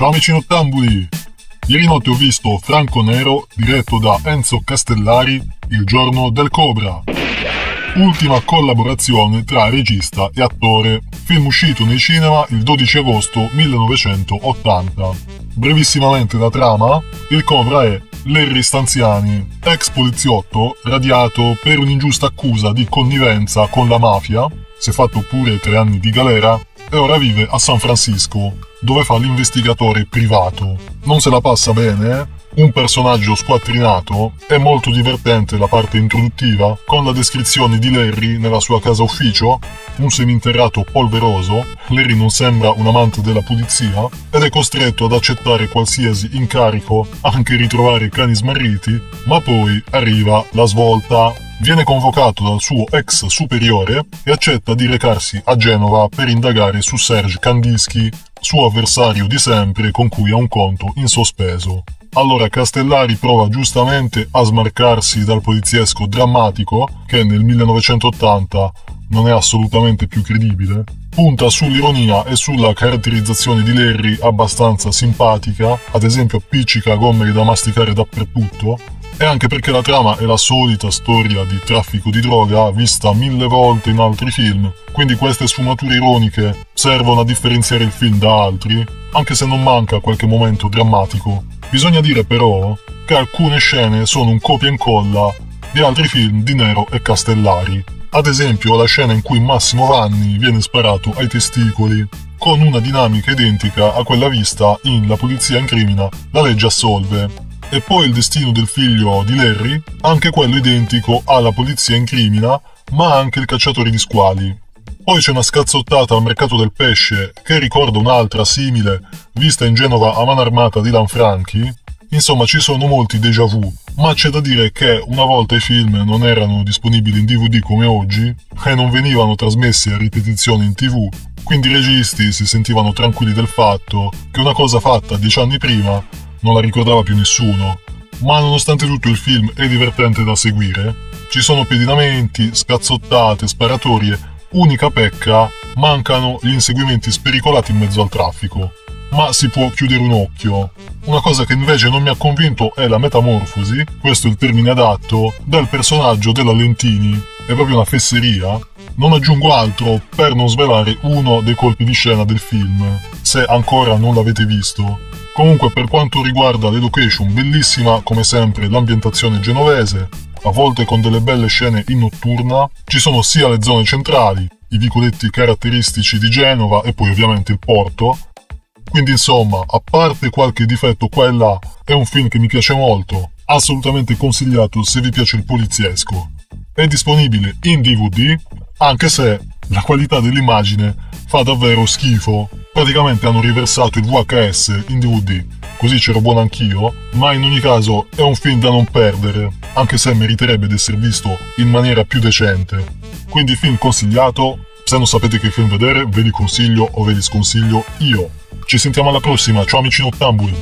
Ciao amici nottambuli! Ieri notte ho visto Franco Nero diretto da Enzo Castellari, Il giorno del Cobra. Ultima collaborazione tra regista e attore, film uscito nei cinema il 12 agosto 1980. Brevissimamente la trama, il Cobra è Larry Stanziani, ex poliziotto radiato per un'ingiusta accusa di connivenza con la mafia, si è fatto pure tre anni di galera e ora vive a San Francisco, dove fa l'investigatore privato. Non se la passa bene, eh? Un personaggio squattrinato, è molto divertente la parte introduttiva, con la descrizione di Larry nella sua casa ufficio, un seminterrato polveroso, Larry non sembra un amante della pulizia, ed è costretto ad accettare qualsiasi incarico, anche ritrovare cani smarriti, ma poi arriva la svolta. Viene convocato dal suo ex superiore e accetta di recarsi a Genova per indagare su Serge Kandinsky, suo avversario di sempre con cui ha un conto in sospeso. Allora Castellari prova giustamente a smarcarsi dal poliziesco drammatico, che nel 1980 non è assolutamente più credibile, punta sull'ironia e sulla caratterizzazione di Larry abbastanza simpatica, ad esempio appiccica gomme da masticare dappertutto, e anche perché la trama è la solita storia di traffico di droga vista mille volte in altri film, quindi queste sfumature ironiche servono a differenziare il film da altri, anche se non manca qualche momento drammatico. Bisogna dire però che alcune scene sono un copia e incolla di altri film di Nero e Castellari. Ad esempio la scena in cui Massimo Vanni viene sparato ai testicoli, con una dinamica identica a quella vista in La polizia incrimina, la legge assolve, e poi il destino del figlio di Larry, anche quello identico alla polizia incrimina, ma anche il cacciatore di squali. Poi c'è una scazzottata al mercato del pesce che ricorda un'altra simile, vista in Genova a mano armata di Lanfranchi. Insomma, ci sono molti déjà vu, ma c'è da dire che una volta i film non erano disponibili in DVD come oggi e non venivano trasmessi a ripetizione in TV, quindi i registi si sentivano tranquilli del fatto che una cosa fatta dieci anni prima non la ricordava più nessuno. Ma nonostante tutto il film è divertente da seguire, ci sono pedinamenti, scazzottate, sparatorie, unica pecca, mancano gli inseguimenti spericolati in mezzo al traffico. Ma si può chiudere un occhio. Una cosa che invece non mi ha convinto è la metamorfosi, questo è il termine adatto, del personaggio della Lentini. È proprio una fesseria. Non aggiungo altro per non svelare uno dei colpi di scena del film, se ancora non l'avete visto. Comunque per quanto riguarda l'education, bellissima come sempre l'ambientazione genovese, a volte con delle belle scene in notturna, ci sono sia le zone centrali, i vicoletti caratteristici di Genova e poi ovviamente il porto. Quindi insomma, a parte qualche difetto qua e là, è un film che mi piace molto, assolutamente consigliato se vi piace il poliziesco. È disponibile in DVD, anche se la qualità dell'immagine fa davvero schifo. Praticamente hanno riversato il VHS in DVD, così c'ero buono anch'io, ma in ogni caso è un film da non perdere, anche se meriterebbe di essere visto in maniera più decente. Quindi film consigliato, se non sapete che film vedere ve li consiglio o ve li sconsiglio io. Ci sentiamo alla prossima, ciao amici nottambuli!